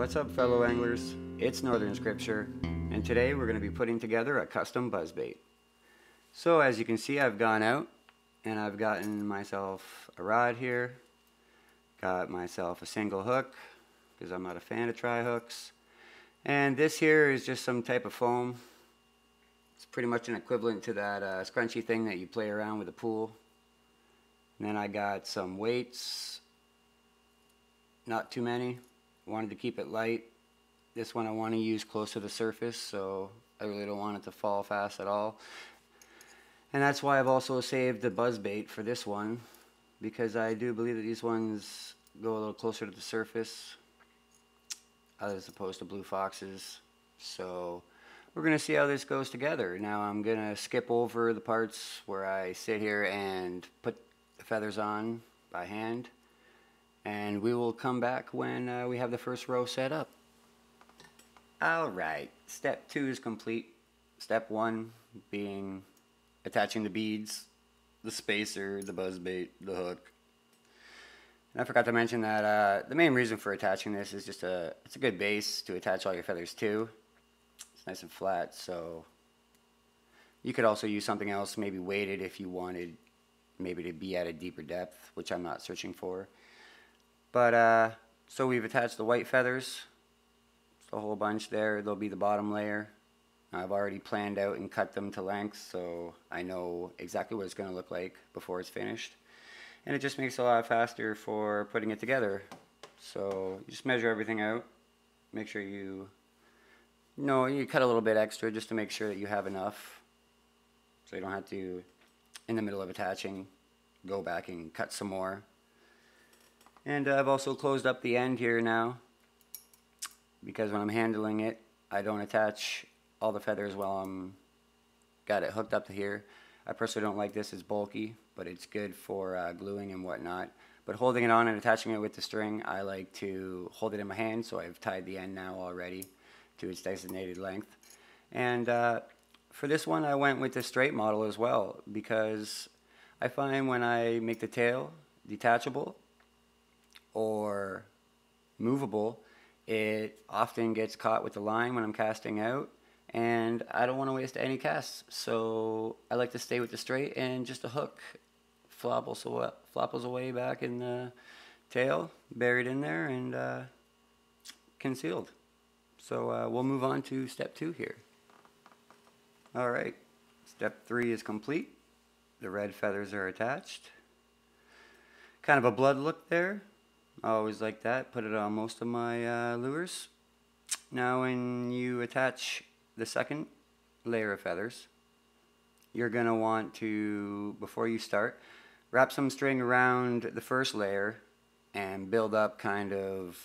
What's up fellow anglers? It's Northern Scripture and today we're going to be putting together a custom buzzbait. So as you can see I've gone out and I've gotten myself a rod here, got myself a single hook because I'm not a fan of tri hooks and this here is just some type of foam. It's pretty much an equivalent to that uh, scrunchy thing that you play around with a pool. And then I got some weights, not too many. Wanted to keep it light. This one I want to use close to the surface, so I really don't want it to fall fast at all. And that's why I've also saved the buzz bait for this one, because I do believe that these ones go a little closer to the surface as opposed to blue foxes. So we're going to see how this goes together. Now I'm going to skip over the parts where I sit here and put the feathers on by hand and we will come back when uh, we have the first row set up. Alright, step two is complete. Step one being attaching the beads, the spacer, the buzz bait, the hook. And I forgot to mention that uh, the main reason for attaching this is just a, it's a good base to attach all your feathers to. It's nice and flat, so you could also use something else, maybe weighted if you wanted maybe to be at a deeper depth, which I'm not searching for. But uh, so we've attached the white feathers, Just a whole bunch there. They'll be the bottom layer. I've already planned out and cut them to length, so I know exactly what it's going to look like before it's finished. And it just makes it a lot faster for putting it together. So you just measure everything out. Make sure you, no, you cut a little bit extra just to make sure that you have enough. So you don't have to, in the middle of attaching, go back and cut some more. And uh, I've also closed up the end here now because when I'm handling it, I don't attach all the feathers while I'm got it hooked up to here. I personally don't like this, it's bulky, but it's good for uh, gluing and whatnot. But holding it on and attaching it with the string, I like to hold it in my hand, so I've tied the end now already to its designated length. And uh, for this one, I went with the straight model as well, because I find when I make the tail detachable, or movable, it often gets caught with the line when I'm casting out and I don't want to waste any casts. So I like to stay with the straight and just a hook. Flopples away, flopples away back in the tail buried in there and uh, concealed. So uh, we'll move on to step two here. Alright step three is complete. The red feathers are attached. Kind of a blood look there I always like that. Put it on most of my uh, lures. Now when you attach the second layer of feathers, you're going to want to, before you start, wrap some string around the first layer and build up kind of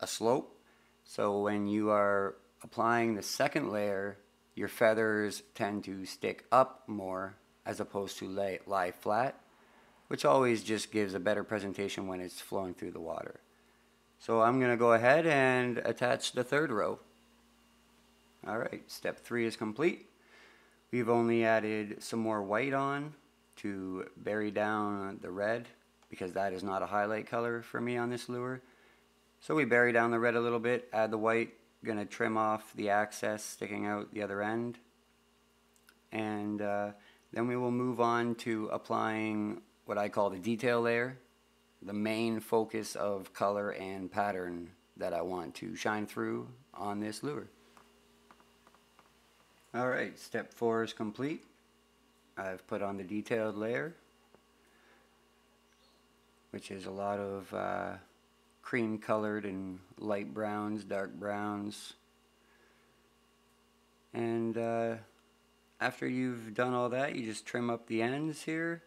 a slope. So when you are applying the second layer, your feathers tend to stick up more as opposed to lay, lie flat which always just gives a better presentation when it's flowing through the water. So I'm going to go ahead and attach the third row. Alright, step three is complete. We've only added some more white on to bury down the red because that is not a highlight color for me on this lure. So we bury down the red a little bit, add the white, going to trim off the access sticking out the other end. And uh, then we will move on to applying what I call the detail layer, the main focus of color and pattern that I want to shine through on this lure. Alright, step four is complete. I've put on the detailed layer, which is a lot of uh, cream colored and light browns, dark browns. And uh, after you've done all that, you just trim up the ends here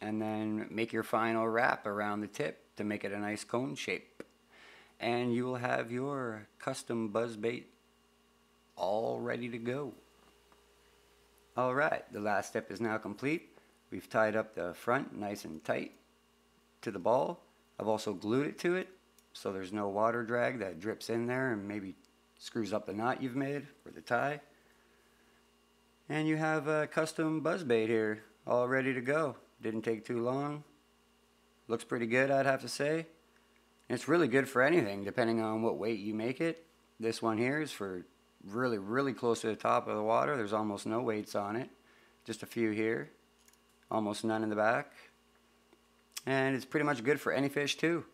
and then make your final wrap around the tip to make it a nice cone shape. And you will have your custom buzz bait all ready to go. Alright, the last step is now complete. We've tied up the front nice and tight to the ball. I've also glued it to it so there's no water drag that drips in there and maybe screws up the knot you've made for the tie. And you have a custom buzz bait here all ready to go. Didn't take too long. Looks pretty good, I'd have to say. It's really good for anything, depending on what weight you make it. This one here is for really, really close to the top of the water. There's almost no weights on it. Just a few here. Almost none in the back. And it's pretty much good for any fish too.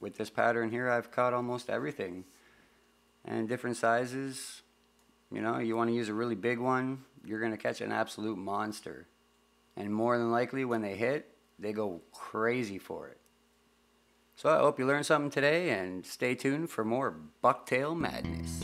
With this pattern here, I've caught almost everything. And different sizes. You know, you want to use a really big one, you're going to catch an absolute monster. And more than likely, when they hit, they go crazy for it. So I hope you learned something today and stay tuned for more bucktail madness.